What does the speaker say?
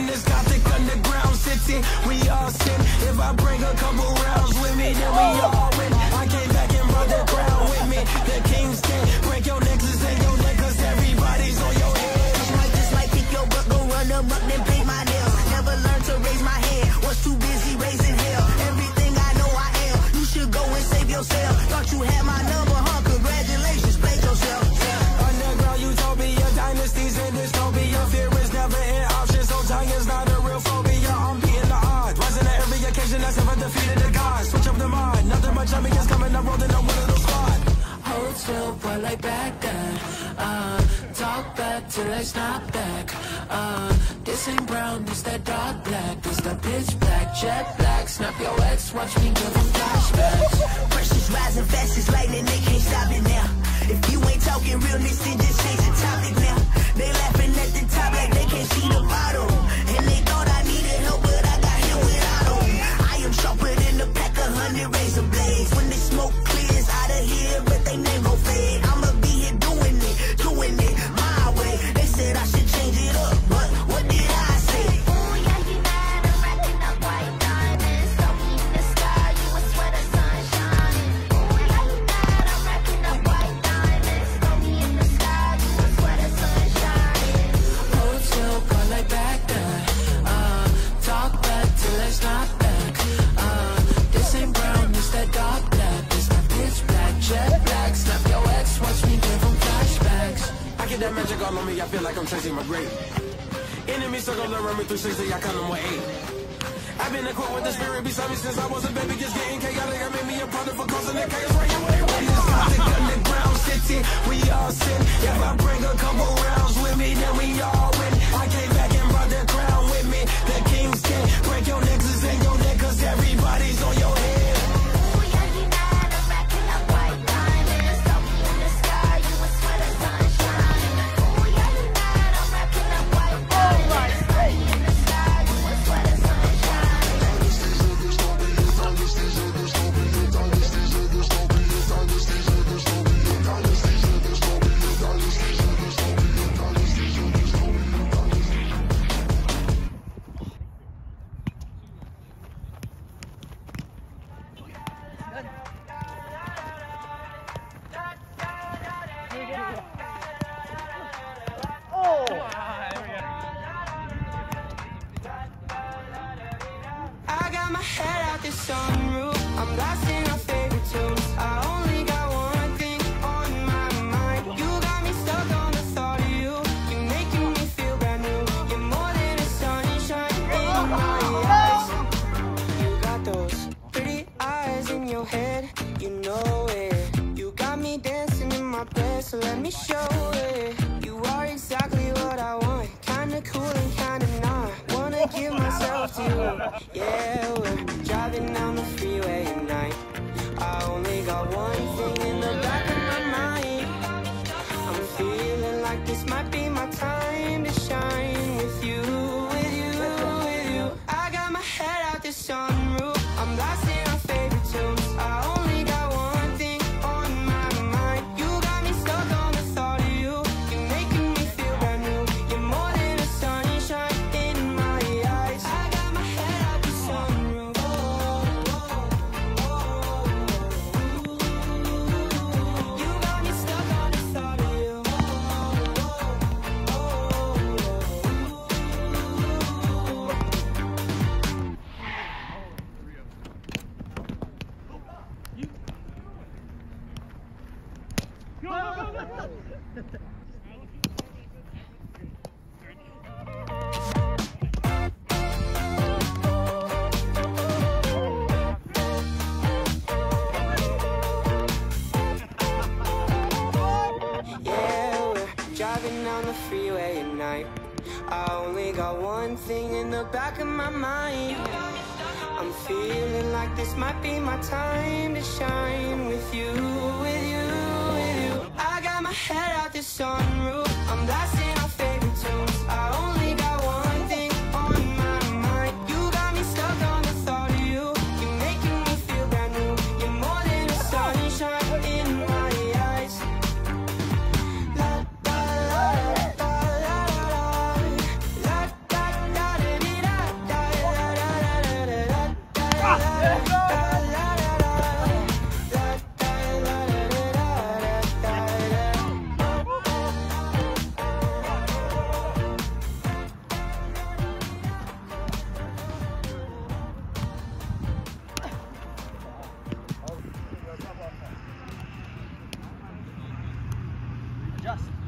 in this gothic underground city. We all sin. If I bring a couple rounds with me, then we all win. I came back and brought the crown with me. The king's king. Break your necklace and your neck, cause everybody's on your head. Just might, just might kick your butt, go run them up, then paint my nails. Never learned to raise my hand, was too busy raising hell. Everything I know I am, you should go and save yourself. Thought you had my number, Hotel back then uh, Talk back till I snap back. Uh, This ain't brown, this that dark black This the pitch black, jet black. Snap your ex, watch me give them flashbacks. Pressure's rising fast as lightning, they can't stop it now. If you ain't talking realness, then just change the topic Snap your ex, watch me give them flashbacks I get that magic all on me, I feel like I'm chasing Tracy McGrady. Enemy circle around me 360, I count them with eight. I've been equipped with the spirit beside me since I was a baby, just I got my head out the sunroof. I'm blasting our so let me show it. You are exactly what I want. Kinda cool and kinda not. Wanna give myself to you. Yeah, I only got one thing in the back of my mind. I'm feeling like this might be my time to shine with you, the sun adjust.